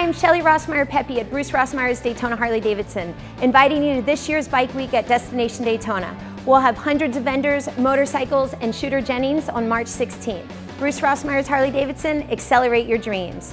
I'm Shelly Rossmeyer Pepe at Bruce Rossmeyer's Daytona Harley Davidson, inviting you to this year's Bike Week at Destination Daytona. We'll have hundreds of vendors, motorcycles, and Shooter Jennings on March 16th. Bruce Rossmeyer's Harley Davidson, accelerate your dreams.